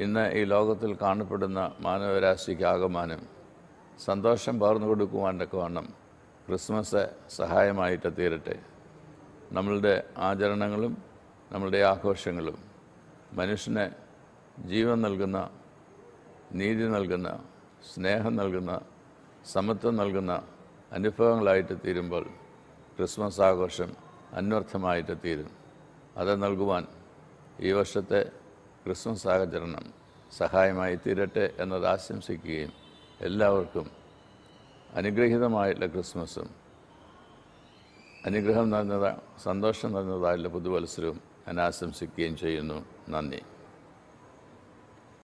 ഇന്ന് ഈ ലോകത്തിൽ കാണപ്പെടുന്ന മാനവരാശിക്ക് ആകമാനം സന്തോഷം പകർന്നു കൊടുക്കുവാൻ തക്കവണ്ണം ക്രിസ്മസ് സഹായമായിട്ട് തീരട്ടെ. നമ്മളുടെ ആചരണങ്ങളും നമ്മളുടെ ആഘോഷങ്ങളും മനുഷ്യന് ജീവൻ നൽകുന്ന നീതി നൽകുന്ന സ്നേഹം നൽകുന്ന സമത്വം നൽകുന്ന അനുഭവങ്ങളായിട്ട് തീരുമ്പോൾ ക്രിസ്മസ് ആഘോഷം അന്വർത്ഥമായിട്ട് തീരും. അത് നൽകുവാൻ ഈ വർഷത്തെ ക്രിസ്മസ് ആചരണം സഹായമായി തീരട്ടെ എന്നത് ആശംസിക്കുകയും എല്ലാവർക്കും അനുഗ്രഹീതമായിട്ടുള്ള ക്രിസ്മസും. അനുഗ്രഹം നിറഞ്ഞതാ സന്തോഷം നിറഞ്ഞതായുള്ള പുതുവത്സരവും ഞാൻ ആശംസിക്കുകയും ചെയ്യുന്നു. നന്ദി.